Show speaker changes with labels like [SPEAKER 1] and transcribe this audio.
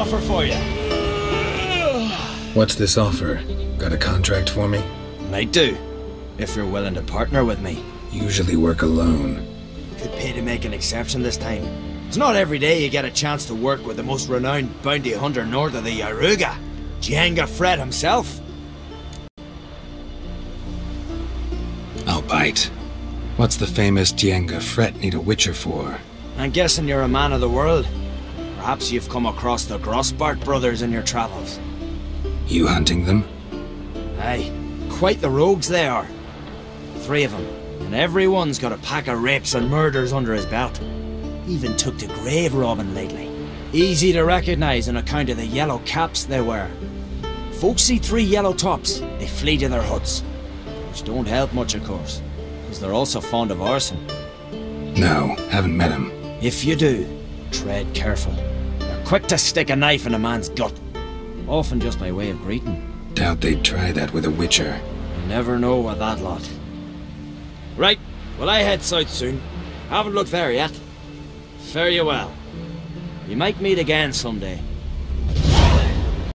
[SPEAKER 1] Witcher! Got an offer for you.
[SPEAKER 2] What's this offer? Got a contract for me?
[SPEAKER 1] Might do, if you're willing to partner with me.
[SPEAKER 2] Usually work alone.
[SPEAKER 1] Could pay to make an exception this time. It's not every day you get a chance to work with the most renowned bounty hunter north of the Yaruga, Jenge Frett himself.
[SPEAKER 2] I'll bite. What's the famous Jenge Frett need a witcher for?
[SPEAKER 1] I'm guessing you're a man of the world. Perhaps you've come across the Grossbart brothers in your travels.
[SPEAKER 2] You hunting them?
[SPEAKER 1] Aye, quite the rogues they are. Three of them, and every one's got a pack of rapes and murders under his belt. Even took to grave robbing lately. Easy to recognize on account of the yellow caps they wear. Folks see three yellow tops, they flee to their huts. Which don't help much, of course, because they're also fond of arson.
[SPEAKER 2] No, haven't met him.
[SPEAKER 1] If you do, tread careful. They're quick to stick a knife in a man's gut, often just by way of greeting.
[SPEAKER 2] Doubt they'd try that with a witcher.
[SPEAKER 1] You never know with that lot. Right, well I head south soon. Haven't looked there yet. Fare you well. We might meet again someday.